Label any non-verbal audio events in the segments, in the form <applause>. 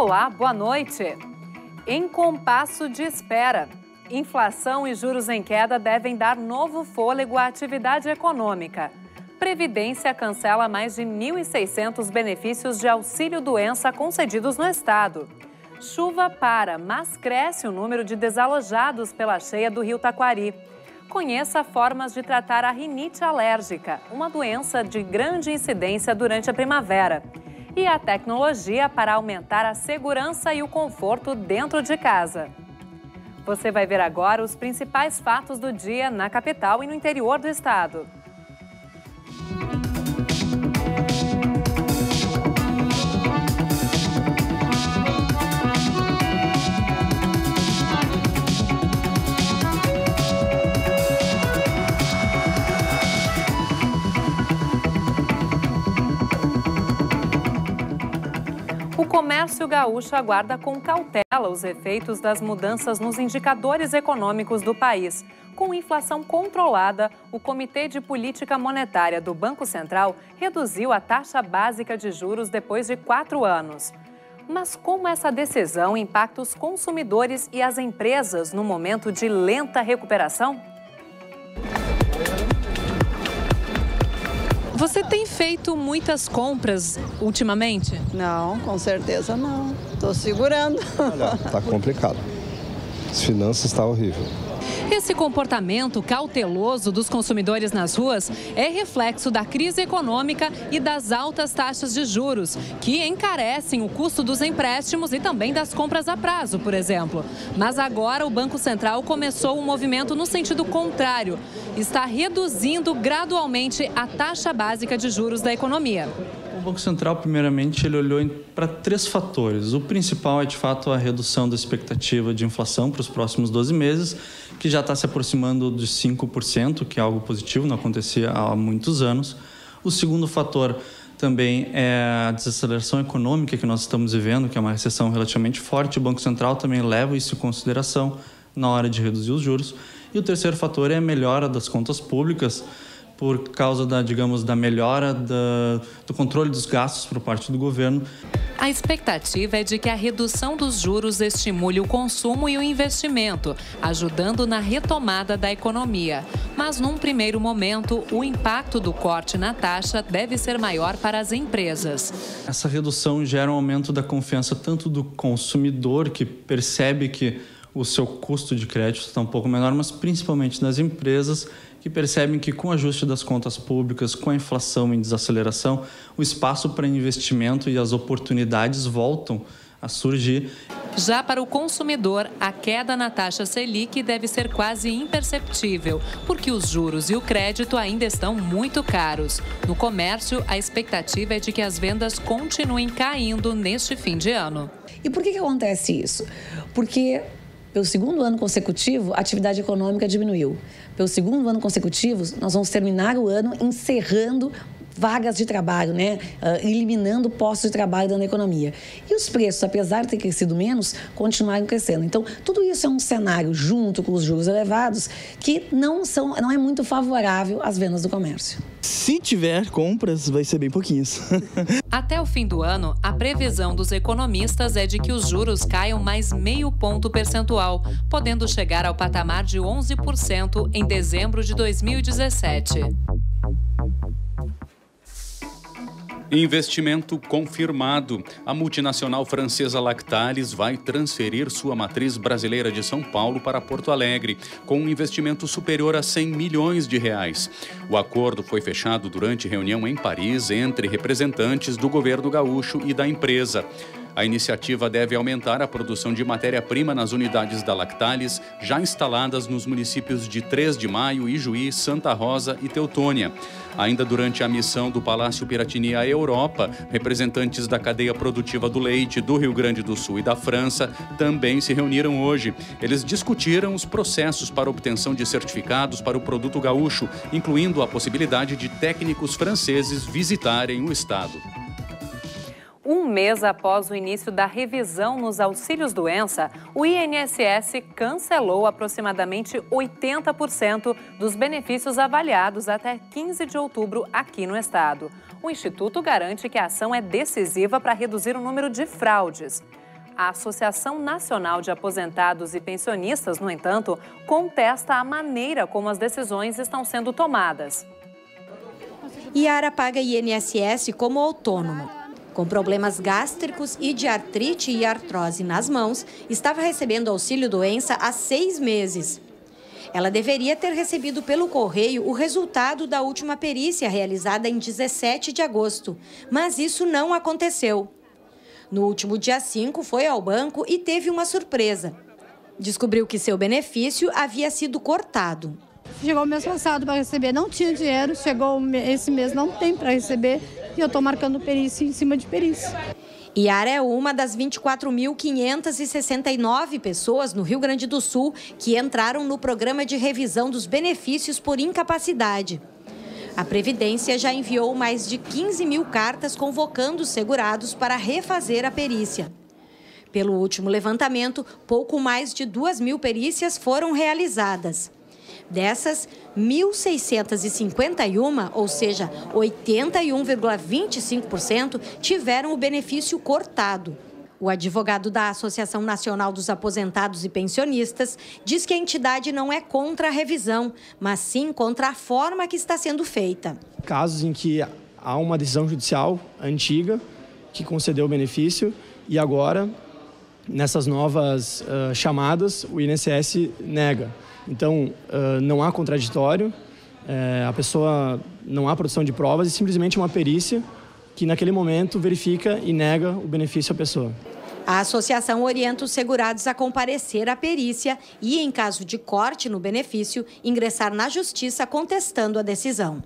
Olá, boa noite. Em compasso de espera, inflação e juros em queda devem dar novo fôlego à atividade econômica. Previdência cancela mais de 1.600 benefícios de auxílio-doença concedidos no estado. Chuva para, mas cresce o número de desalojados pela cheia do rio Taquari. Conheça formas de tratar a rinite alérgica, uma doença de grande incidência durante a primavera. E a tecnologia para aumentar a segurança e o conforto dentro de casa. Você vai ver agora os principais fatos do dia na capital e no interior do estado. Comércio gaúcho aguarda com cautela os efeitos das mudanças nos indicadores econômicos do país. Com inflação controlada, o Comitê de Política Monetária do Banco Central reduziu a taxa básica de juros depois de quatro anos. Mas como essa decisão impacta os consumidores e as empresas no momento de lenta recuperação? Você tem feito muitas compras ultimamente? Não, com certeza não. Estou segurando. Olha, tá complicado. As finanças estão tá horrível. Esse comportamento cauteloso dos consumidores nas ruas é reflexo da crise econômica e das altas taxas de juros, que encarecem o custo dos empréstimos e também das compras a prazo, por exemplo. Mas agora o Banco Central começou um movimento no sentido contrário. Está reduzindo gradualmente a taxa básica de juros da economia. O Banco Central, primeiramente, ele olhou para três fatores. O principal é, de fato, a redução da expectativa de inflação para os próximos 12 meses, que já está se aproximando de 5%, que é algo positivo, não acontecia há muitos anos. O segundo fator também é a desaceleração econômica que nós estamos vivendo, que é uma recessão relativamente forte. O Banco Central também leva isso em consideração na hora de reduzir os juros. E o terceiro fator é a melhora das contas públicas, por causa da, digamos, da melhora da, do controle dos gastos por parte do governo. A expectativa é de que a redução dos juros estimule o consumo e o investimento, ajudando na retomada da economia. Mas, num primeiro momento, o impacto do corte na taxa deve ser maior para as empresas. Essa redução gera um aumento da confiança tanto do consumidor, que percebe que o seu custo de crédito está um pouco menor, mas principalmente das empresas que percebem que com o ajuste das contas públicas, com a inflação em desaceleração, o espaço para investimento e as oportunidades voltam a surgir. Já para o consumidor, a queda na taxa Selic deve ser quase imperceptível, porque os juros e o crédito ainda estão muito caros. No comércio, a expectativa é de que as vendas continuem caindo neste fim de ano. E por que, que acontece isso? Porque pelo segundo ano consecutivo, a atividade econômica diminuiu. Pelo segundo ano consecutivo, nós vamos terminar o ano encerrando vagas de trabalho, né? Uh, eliminando postos de trabalho da economia. E os preços, apesar de ter crescido menos, continuaram crescendo. Então, tudo isso é um cenário, junto com os juros elevados, que não, são, não é muito favorável às vendas do comércio. Se tiver compras, vai ser bem pouquinhos. <laughs> Até o fim do ano, a previsão dos economistas é de que os juros caiam mais meio ponto percentual, podendo chegar ao patamar de 11% em dezembro de 2017. Investimento confirmado. A multinacional francesa Lactalis vai transferir sua matriz brasileira de São Paulo para Porto Alegre, com um investimento superior a 100 milhões de reais. O acordo foi fechado durante reunião em Paris entre representantes do governo gaúcho e da empresa. A iniciativa deve aumentar a produção de matéria-prima nas unidades da Lactalis, já instaladas nos municípios de 3 de Maio, Ijuí, Santa Rosa e Teutônia. Ainda durante a missão do Palácio Piratini à Europa, representantes da cadeia produtiva do leite do Rio Grande do Sul e da França também se reuniram hoje. Eles discutiram os processos para obtenção de certificados para o produto gaúcho, incluindo a possibilidade de técnicos franceses visitarem o estado. Um mês após o início da revisão nos auxílios-doença, o INSS cancelou aproximadamente 80% dos benefícios avaliados até 15 de outubro aqui no estado. O Instituto garante que a ação é decisiva para reduzir o número de fraudes. A Associação Nacional de Aposentados e Pensionistas, no entanto, contesta a maneira como as decisões estão sendo tomadas. Iara paga INSS como autônoma. Com problemas gástricos e de artrite e artrose nas mãos, estava recebendo auxílio-doença há seis meses. Ela deveria ter recebido pelo correio o resultado da última perícia realizada em 17 de agosto, mas isso não aconteceu. No último dia 5, foi ao banco e teve uma surpresa. Descobriu que seu benefício havia sido cortado. Chegou o mês passado para receber, não tinha dinheiro, chegou esse mês, não tem para receber e eu estou marcando perícia em cima de perícia. Iara é uma das 24.569 pessoas no Rio Grande do Sul que entraram no programa de revisão dos benefícios por incapacidade. A Previdência já enviou mais de 15 mil cartas convocando os segurados para refazer a perícia. Pelo último levantamento, pouco mais de 2 mil perícias foram realizadas. Dessas, 1.651, ou seja, 81,25%, tiveram o benefício cortado. O advogado da Associação Nacional dos Aposentados e Pensionistas diz que a entidade não é contra a revisão, mas sim contra a forma que está sendo feita. Casos em que há uma decisão judicial antiga que concedeu o benefício e agora, nessas novas uh, chamadas, o INSS nega. Então, uh, não há contraditório, é, a pessoa não há produção de provas e simplesmente uma perícia que naquele momento verifica e nega o benefício à pessoa. A associação orienta os segurados a comparecer à perícia e, em caso de corte no benefício, ingressar na justiça contestando a decisão.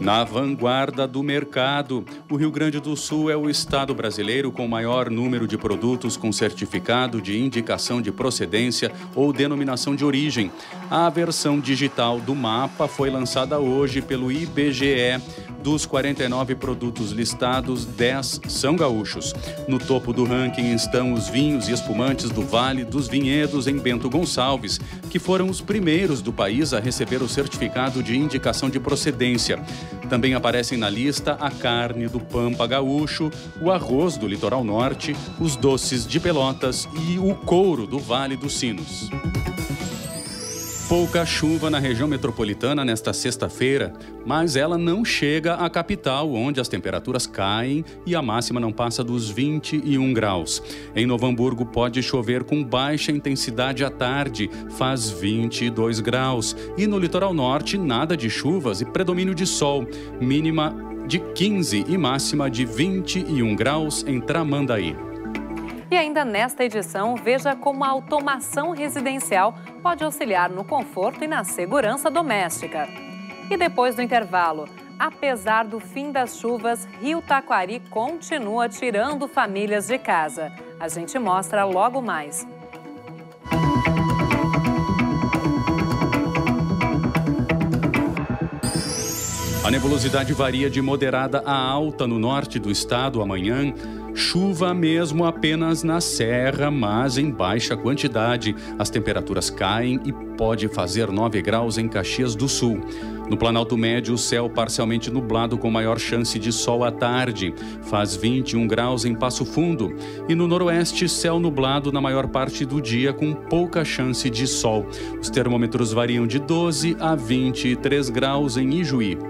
Na vanguarda do mercado, o Rio Grande do Sul é o estado brasileiro com maior número de produtos com certificado de indicação de procedência ou denominação de origem. A versão digital do mapa foi lançada hoje pelo IBGE. Dos 49 produtos listados, 10 são gaúchos. No topo do ranking estão os vinhos e espumantes do Vale dos Vinhedos em Bento Gonçalves, que foram os primeiros do país a receber o certificado de indicação de procedência. Também aparecem na lista a carne do Pampa Gaúcho, o arroz do Litoral Norte, os doces de Pelotas e o couro do Vale dos Sinos. Pouca chuva na região metropolitana nesta sexta-feira, mas ela não chega à capital, onde as temperaturas caem e a máxima não passa dos 21 graus. Em Novo Hamburgo pode chover com baixa intensidade à tarde, faz 22 graus. E no litoral norte, nada de chuvas e predomínio de sol, mínima de 15 e máxima de 21 graus em Tramandaí. E ainda nesta edição, veja como a automação residencial pode auxiliar no conforto e na segurança doméstica. E depois do intervalo, apesar do fim das chuvas, Rio Taquari continua tirando famílias de casa. A gente mostra logo mais. A nebulosidade varia de moderada a alta no norte do estado amanhã. Chuva mesmo apenas na serra, mas em baixa quantidade. As temperaturas caem e pode fazer 9 graus em Caxias do Sul. No Planalto Médio, o céu parcialmente nublado com maior chance de sol à tarde. Faz 21 graus em Passo Fundo. E no Noroeste, céu nublado na maior parte do dia com pouca chance de sol. Os termômetros variam de 12 a 23 graus em Ijuí.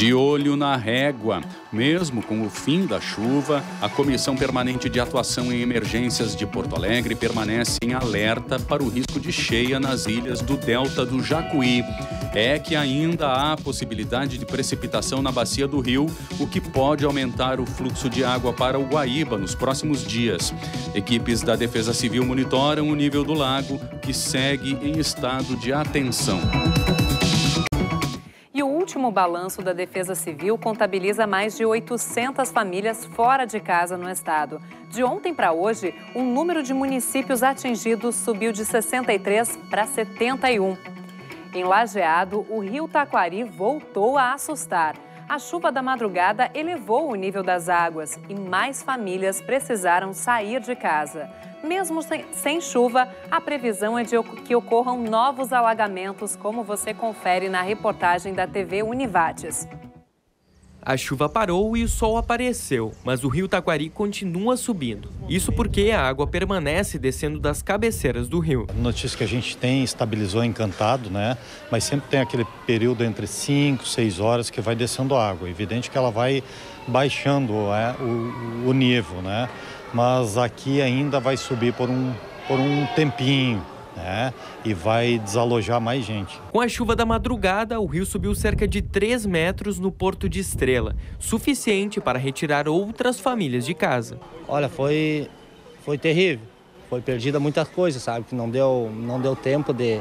De olho na régua, mesmo com o fim da chuva, a Comissão Permanente de Atuação em Emergências de Porto Alegre permanece em alerta para o risco de cheia nas ilhas do Delta do Jacuí. É que ainda há possibilidade de precipitação na bacia do rio, o que pode aumentar o fluxo de água para o Guaíba nos próximos dias. Equipes da Defesa Civil monitoram o nível do lago, que segue em estado de atenção. O último balanço da Defesa Civil contabiliza mais de 800 famílias fora de casa no estado. De ontem para hoje, o número de municípios atingidos subiu de 63 para 71. Em Lajeado, o rio Taquari voltou a assustar. A chuva da madrugada elevou o nível das águas e mais famílias precisaram sair de casa. Mesmo sem, sem, chuva, a previsão é de que ocorram novos alagamentos, como você confere na reportagem da TV Univates. A chuva parou e o sol apareceu, mas o rio Taquari continua subindo. Isso porque a água permanece descendo das cabeceiras do rio. A notícia que a gente tem estabilizou encantado, né? Mas sempre tem aquele período entre 5, 6 horas que vai descendo a água. É evidente que ela vai baixando é, o, o nível, né? Mas aqui ainda vai subir por um, por um tempinho né? E vai desalojar mais gente. Com a chuva da madrugada, o rio subiu cerca de 3 metros no Porto de Estrela, suficiente para retirar outras famílias de casa. Olha, foi, foi terrível. Foi perdida muitas coisas, sabe? Que não deu, não deu tempo de,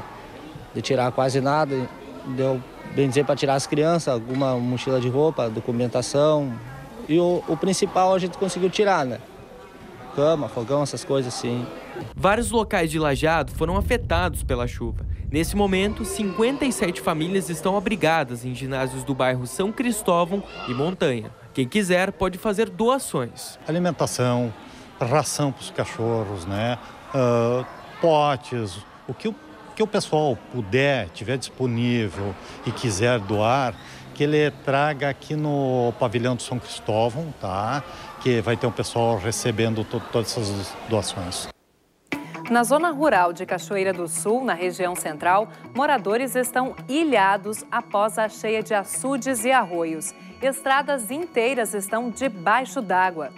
de tirar quase nada. Deu, bem dizer, para tirar as crianças, alguma mochila de roupa, documentação. E o, o principal a gente conseguiu tirar, né? Cama, fogão, essas coisas assim. Vários locais de Lajado foram afetados pela chuva. Nesse momento, 57 famílias estão abrigadas em ginásios do bairro São Cristóvão e Montanha. Quem quiser pode fazer doações. Alimentação, ração para os cachorros, né? Uh, potes, o que o, que o pessoal puder, tiver disponível e quiser doar, que ele traga aqui no pavilhão do São Cristóvão, tá? Que vai ter um pessoal recebendo todas essas doações. Na zona rural de Cachoeira do Sul, na região central, moradores estão ilhados após a cheia de açudes e arroios. Estradas inteiras estão debaixo d'água.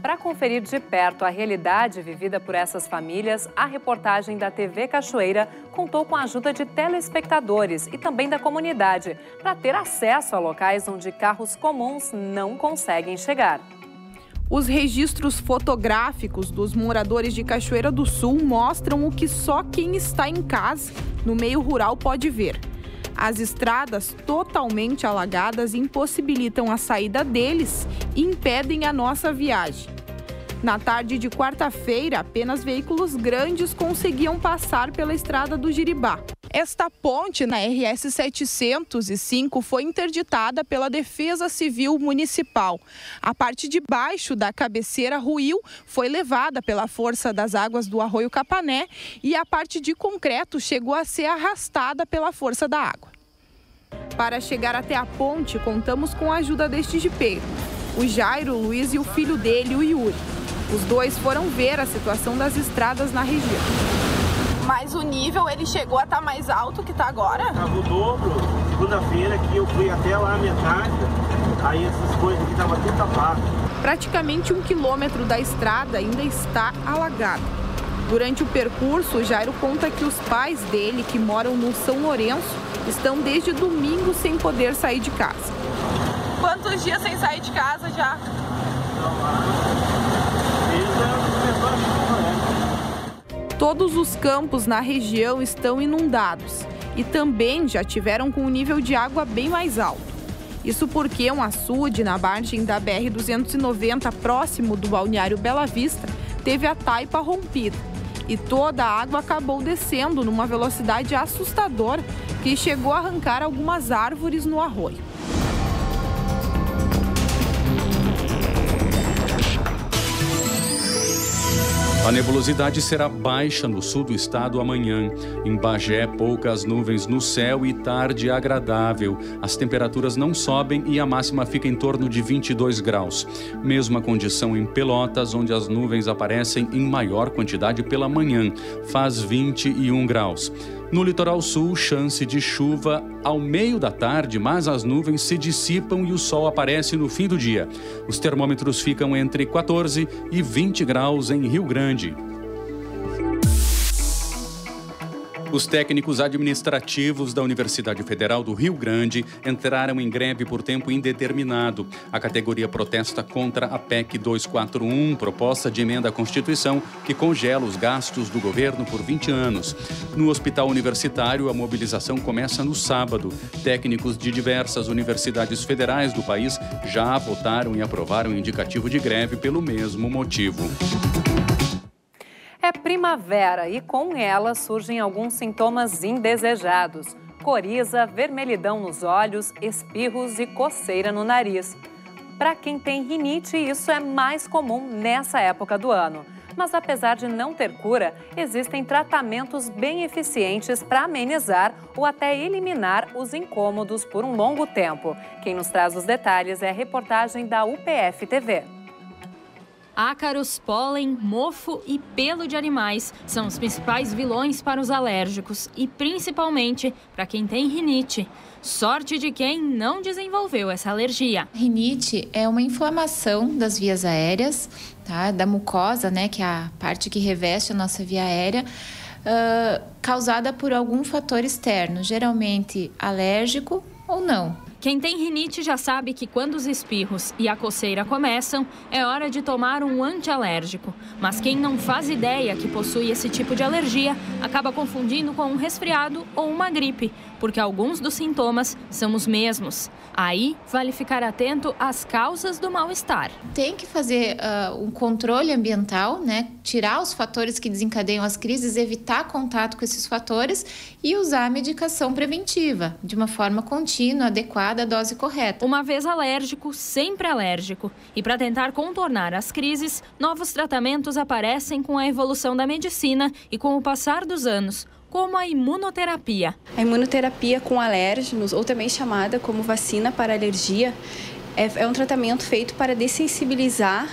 Para conferir de perto a realidade vivida por essas famílias, a reportagem da TV Cachoeira contou com a ajuda de telespectadores e também da comunidade para ter acesso a locais onde carros comuns não conseguem chegar. Os registros fotográficos dos moradores de Cachoeira do Sul mostram o que só quem está em casa, no meio rural, pode ver. As estradas totalmente alagadas impossibilitam a saída deles e impedem a nossa viagem. Na tarde de quarta-feira, apenas veículos grandes conseguiam passar pela estrada do Jiribá. Esta ponte na RS 705 foi interditada pela Defesa Civil Municipal. A parte de baixo da cabeceira ruiu, foi levada pela força das águas do Arroio Capané e a parte de concreto chegou a ser arrastada pela força da água. Para chegar até a ponte, contamos com a ajuda deste jipeiro, o Jairo, o Luiz e o filho dele, o Yuri. Os dois foram ver a situação das estradas na região mas o nível ele chegou a estar tá mais alto que está agora? Estava o dobro. Segunda-feira que eu fui até lá a metade, aí essas coisas aqui estavam tudo tapado. Praticamente um quilômetro da estrada ainda está alagado. Durante o percurso, Jairo conta que os pais dele, que moram no São Lourenço, estão desde domingo sem poder sair de casa. Quantos dias sem sair de casa já? Todos os campos na região estão inundados e também já tiveram com um nível de água bem mais alto. Isso porque um açude na margem da BR-290, próximo do balneário Bela Vista, teve a taipa rompida e toda a água acabou descendo numa velocidade assustadora que chegou a arrancar algumas árvores no arroio. A nebulosidade será baixa no sul do estado amanhã. Em Bagé, poucas nuvens no céu e tarde agradável. As temperaturas não sobem e a máxima fica em torno de 22 graus. Mesma condição em Pelotas, onde as nuvens aparecem em maior quantidade pela manhã. Faz 21 graus. No litoral sul, chance de chuva ao meio da tarde, mas as nuvens se dissipam e o sol aparece no fim do dia. Os termômetros ficam entre 14 e 20 graus em Rio Grande. Os técnicos administrativos da Universidade Federal do Rio Grande entraram em greve por tempo indeterminado. A categoria protesta contra a PEC 241, proposta de emenda à Constituição que congela os gastos do governo por 20 anos. No hospital universitário, a mobilização começa no sábado. Técnicos de diversas universidades federais do país já votaram e aprovaram indicativo de greve pelo mesmo motivo. Primavera e com ela surgem alguns sintomas indesejados: coriza, vermelhidão nos olhos, espirros e coceira no nariz. Para quem tem rinite, isso é mais comum nessa época do ano. Mas apesar de não ter cura, existem tratamentos bem eficientes para amenizar ou até eliminar os incômodos por um longo tempo. Quem nos traz os detalhes é a reportagem da UPF TV. Ácaros, pólen, mofo e pelo de animais são os principais vilões para os alérgicos e principalmente para quem tem rinite. Sorte de quem não desenvolveu essa alergia. Rinite é uma inflamação das vias aéreas, tá? da mucosa, né, que é a parte que reveste a nossa via aérea, uh, causada por algum fator externo, geralmente alérgico ou não. Quem tem rinite já sabe que quando os espirros e a coceira começam, é hora de tomar um antialérgico. Mas quem não faz ideia que possui esse tipo de alergia acaba confundindo com um resfriado ou uma gripe, porque alguns dos sintomas são os mesmos. Aí, vale ficar atento às causas do mal-estar. Tem que fazer uh, um controle ambiental, né? Tirar os fatores que desencadeiam as crises, evitar contato com esses fatores e usar a medicação preventiva de uma forma contínua, adequada, a dose correta. Uma vez alérgico, sempre alérgico. E para tentar contornar as crises, novos tratamentos aparecem com a evolução da medicina e com o passar dos anos como a imunoterapia. A imunoterapia com alérgenos, ou também chamada como vacina para alergia, é, é um tratamento feito para dessensibilizar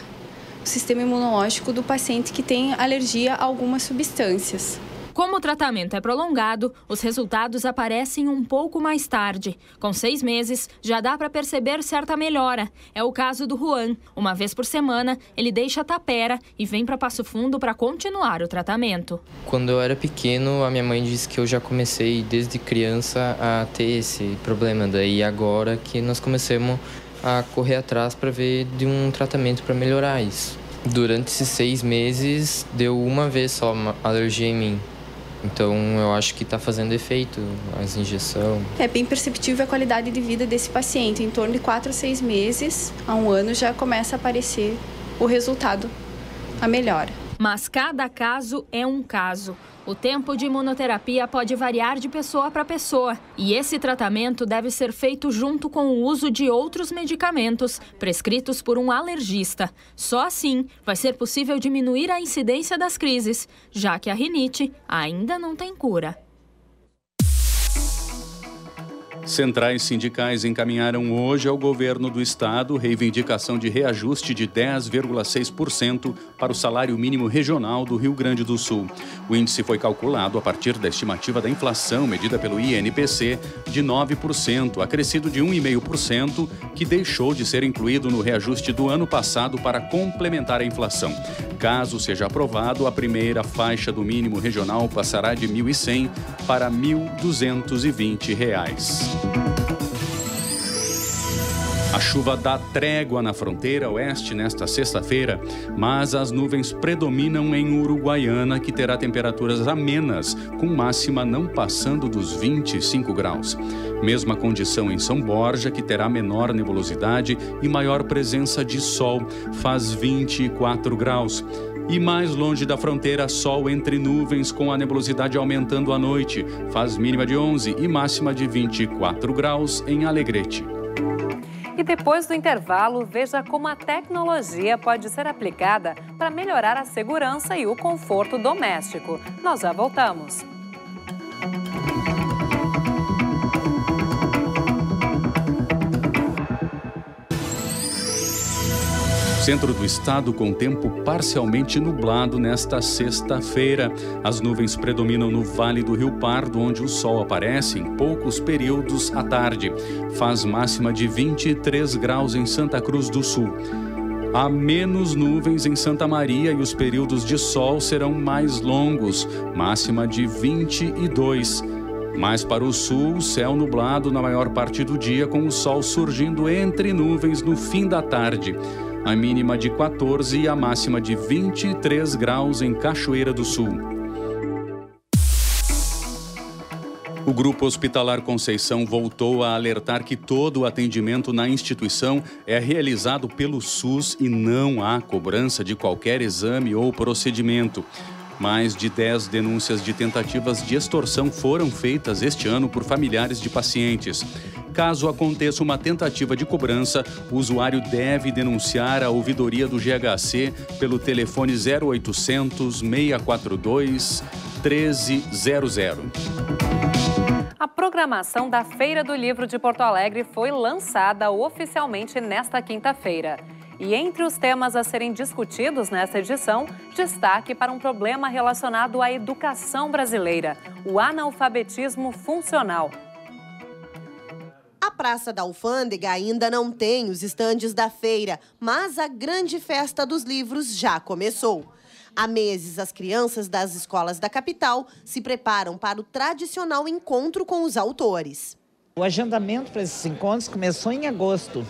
o sistema imunológico do paciente que tem alergia a algumas substâncias. Como o tratamento é prolongado, os resultados aparecem um pouco mais tarde. Com seis meses, já dá para perceber certa melhora. É o caso do Juan. Uma vez por semana, ele deixa a tapera e vem para Passo Fundo para continuar o tratamento. Quando eu era pequeno, a minha mãe disse que eu já comecei desde criança a ter esse problema. Daí agora que nós começamos a correr atrás para ver de um tratamento para melhorar isso. Durante esses seis meses, deu uma vez só uma alergia em mim. Então eu acho que está fazendo efeito as injeções. É bem perceptível a qualidade de vida desse paciente. Em torno de 4 a 6 meses a um ano já começa a aparecer o resultado, a melhora. Mas cada caso é um caso. O tempo de imunoterapia pode variar de pessoa para pessoa e esse tratamento deve ser feito junto com o uso de outros medicamentos prescritos por um alergista. Só assim vai ser possível diminuir a incidência das crises, já que a rinite ainda não tem cura. Centrais sindicais encaminharam hoje ao governo do estado reivindicação de reajuste de 10,6% para o salário mínimo regional do Rio Grande do Sul. O índice foi calculado a partir da estimativa da inflação medida pelo INPC de 9%, acrescido de 1,5%, que deixou de ser incluído no reajuste do ano passado para complementar a inflação. Caso seja aprovado, a primeira faixa do mínimo regional passará de R$ 1.100 para R$ 1.220. A chuva dá trégua na fronteira oeste nesta sexta-feira, mas as nuvens predominam em Uruguaiana, que terá temperaturas amenas, com máxima não passando dos 25 graus. Mesma condição em São Borja, que terá menor nebulosidade e maior presença de sol, faz 24 graus. E mais longe da fronteira, sol entre nuvens com a nebulosidade aumentando à noite. Faz mínima de 11 e máxima de 24 graus em Alegrete. E depois do intervalo, veja como a tecnologia pode ser aplicada para melhorar a segurança e o conforto doméstico. Nós já voltamos. Centro do estado com tempo parcialmente nublado nesta sexta-feira. As nuvens predominam no Vale do Rio Pardo, onde o sol aparece em poucos períodos à tarde. Faz máxima de 23 graus em Santa Cruz do Sul. Há menos nuvens em Santa Maria e os períodos de sol serão mais longos, máxima de 22. Mais para o sul, céu nublado na maior parte do dia, com o sol surgindo entre nuvens no fim da tarde a mínima de 14 e a máxima de 23 graus em Cachoeira do Sul. O Grupo Hospitalar Conceição voltou a alertar que todo o atendimento na instituição é realizado pelo SUS e não há cobrança de qualquer exame ou procedimento. Mais de 10 denúncias de tentativas de extorsão foram feitas este ano por familiares de pacientes. Caso aconteça uma tentativa de cobrança, o usuário deve denunciar a ouvidoria do GHC pelo telefone 0800 642 1300. A programação da Feira do Livro de Porto Alegre foi lançada oficialmente nesta quinta-feira. E entre os temas a serem discutidos nesta edição, destaque para um problema relacionado à educação brasileira, o analfabetismo funcional. Praça da Alfândega ainda não tem os estandes da feira, mas a grande festa dos livros já começou. Há meses, as crianças das escolas da capital se preparam para o tradicional encontro com os autores. O agendamento para esses encontros começou em agosto,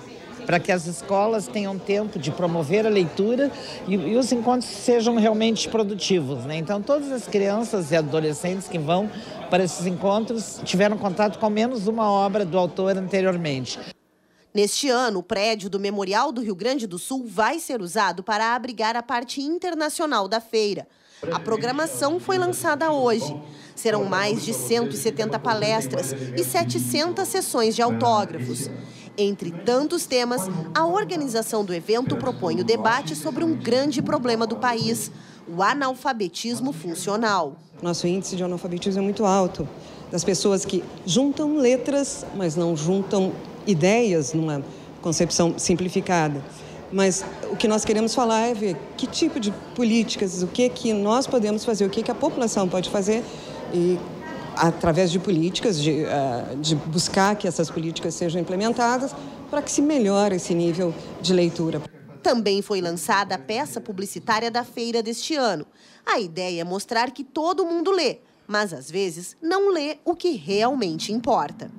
para que as escolas tenham tempo de promover a leitura e, e os encontros sejam realmente produtivos. Né? Então, todas as crianças e adolescentes que vão para esses encontros tiveram contato com menos uma obra do autor anteriormente. Neste ano, o prédio do Memorial do Rio Grande do Sul vai ser usado para abrigar a parte internacional da feira. A programação foi lançada hoje. Serão mais de 170 palestras e 700 sessões de autógrafos. Entre tantos temas, a organização do evento propõe o debate sobre um grande problema do país, o analfabetismo funcional. Nosso índice de analfabetismo é muito alto. Das pessoas que juntam letras, mas não juntam ideias numa concepção simplificada. Mas o que nós queremos falar é ver que tipo de políticas, o que que nós podemos fazer, o que que a população pode fazer e através de políticas, de, uh, de buscar que essas políticas sejam implementadas para que se melhore esse nível de leitura. Também foi lançada a peça publicitária da feira deste ano. A ideia é mostrar que todo mundo lê, mas às vezes não lê o que realmente importa.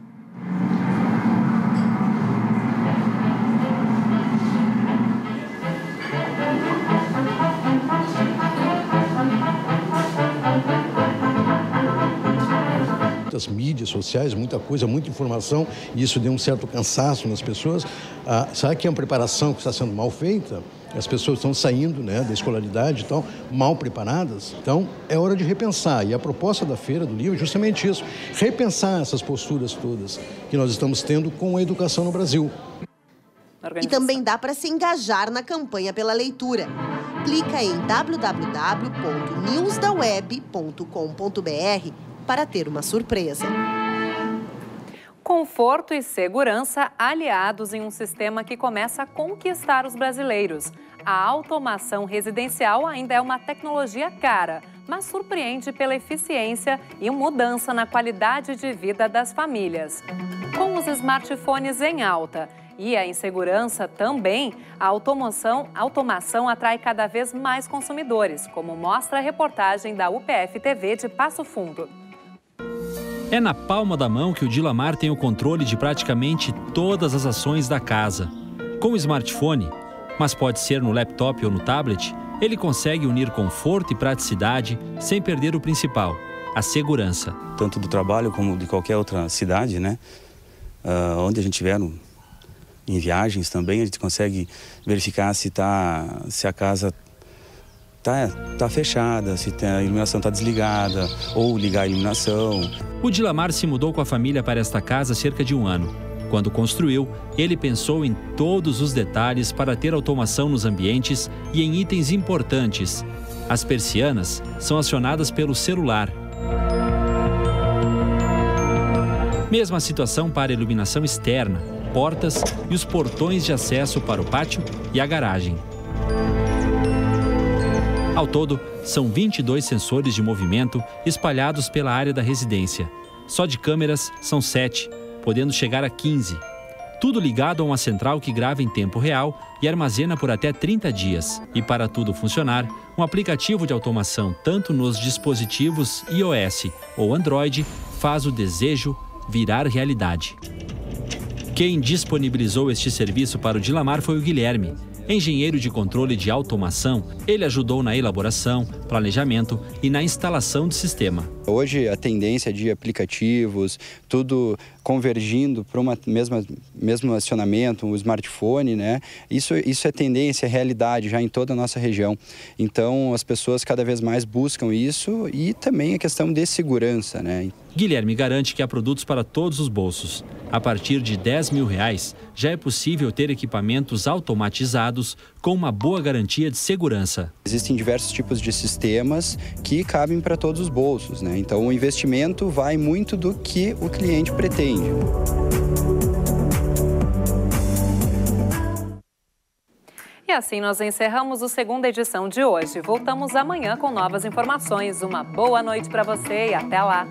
Muitas mídias sociais, muita coisa, muita informação, e isso deu um certo cansaço nas pessoas. Ah, será que é uma preparação que está sendo mal feita? As pessoas estão saindo né, da escolaridade então mal preparadas. Então, é hora de repensar. E a proposta da Feira do Livro é justamente isso: repensar essas posturas todas que nós estamos tendo com a educação no Brasil. E também dá para se engajar na campanha pela leitura. Clica em www.newsdaweb.com.br para ter uma surpresa. Conforto e segurança aliados em um sistema que começa a conquistar os brasileiros. A automação residencial ainda é uma tecnologia cara, mas surpreende pela eficiência e mudança na qualidade de vida das famílias. Com os smartphones em alta e a insegurança também, a automação, automação atrai cada vez mais consumidores, como mostra a reportagem da UPF TV de Passo Fundo. É na palma da mão que o Dilamar tem o controle de praticamente todas as ações da casa. Com o smartphone, mas pode ser no laptop ou no tablet, ele consegue unir conforto e praticidade sem perder o principal, a segurança. Tanto do trabalho como de qualquer outra cidade, né? Uh, onde a gente estiver em viagens também, a gente consegue verificar se, tá, se a casa tá, tá fechada, se a iluminação está desligada, ou ligar a iluminação. O Dilamar se mudou com a família para esta casa há cerca de um ano. Quando construiu, ele pensou em todos os detalhes para ter automação nos ambientes e em itens importantes. As persianas são acionadas pelo celular. Mesma situação para a iluminação externa, portas e os portões de acesso para o pátio e a garagem. Ao todo, são 22 sensores de movimento espalhados pela área da residência. Só de câmeras são 7, podendo chegar a 15. Tudo ligado a uma central que grava em tempo real e armazena por até 30 dias. E para tudo funcionar, um aplicativo de automação tanto nos dispositivos iOS ou Android faz o desejo virar realidade. Quem disponibilizou este serviço para o Dilamar foi o Guilherme, Engenheiro de controle de automação, ele ajudou na elaboração, planejamento e na instalação do sistema. Hoje a tendência de aplicativos, tudo convergindo para uma mesma mesmo acionamento, um smartphone, né? Isso isso é tendência, é realidade já em toda a nossa região. Então as pessoas cada vez mais buscam isso e também a questão de segurança, né? Guilherme garante que há produtos para todos os bolsos. A partir de 10 mil reais, já é possível ter equipamentos automatizados com uma boa garantia de segurança. Existem diversos tipos de sistemas que cabem para todos os bolsos, né? Então o investimento vai muito do que o cliente pretende. E assim nós encerramos a segunda edição de hoje. Voltamos amanhã com novas informações. Uma boa noite para você e até lá!